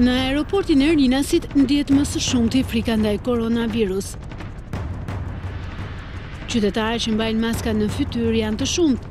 Në aeroportin e Rinasit ndihet më së shumti frika ndaj koronavirus. Qytetarë që mbajnë maska në fytyrë janë të shumtë,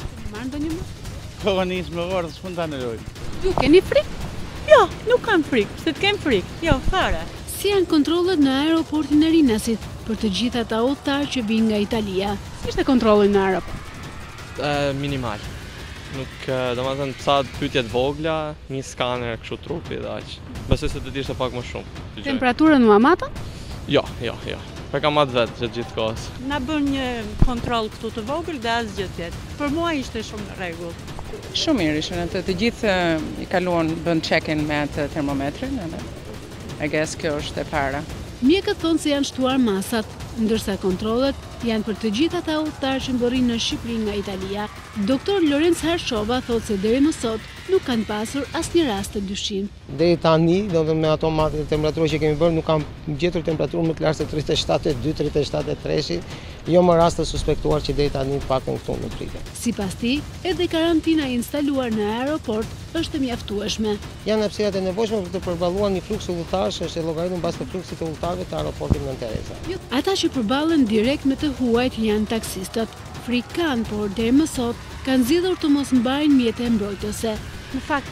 Keni marrë ndonjë më? Po kanë nis me vardh, s'mund ta ndëroj. Ju keni frikë? Jo, nuk kam frikë, pse të kem frikë? Jo, fare. Si janë kontrollet në aeroportin e Rinasit për të gjithë ata udhëtarë që vijnë nga Italia? Si ishte kontrolli në aeroport? minimal. Nuk, domethënë, ca pyetje të vogla, një skaner këshu trupi dhe aq. Besoj se duhet të ishte pak më shumë. Temperaturën ma matën? Jo, jo, jo. E kam atë vetë që gjithë kohës. Na bën një kontroll këtu të vogël dhe asgjë tjetër. Për mua ishte shumë rregull. Shumë mirë ishte, të gjithë i kaluan bënë check-in me atë termometrin edhe I guess kjo është e para. Mjekët thonë se janë shtuar masat, ndërsa kontrollet janë për të gjithë ata udhëtarë që mbërrijnë në Shqipëri nga Italia. Doktor Lorenc Harshova thotë se deri më sot nuk kanë pasur asnjë rast të dyshimtë. Deri tani, domethënë me ato matje temperature që kemi bërë, nuk kam gjetur temperaturë më të lartë se 37.2, 37.3-shi, jo më rast të suspektuar që deri tani të paktën këtu në Pripjat. Sipas tij, edhe karantina e instaluar në aeroport është e mjaftueshme. Janë hapësirat e nevojshme për të përballuar një fluks udhëtarësh që është llogaritur në bazë të fluksit të udhëtarëve të aeroportit Nënë Tereza. Ata që përballen direkt me të huajt janë taksistët. Frikë kanë, por deri më sot kanë zgjedhur të mos mbajnë mjete mbrojtëse. Në fakt,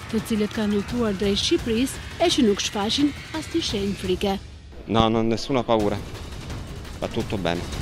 të cilët kanë udhëtuar drejt Shqipërisë e që nuk shfaqin asnjë shenjë frike. Non ho nessuna paura. Va tutto bene.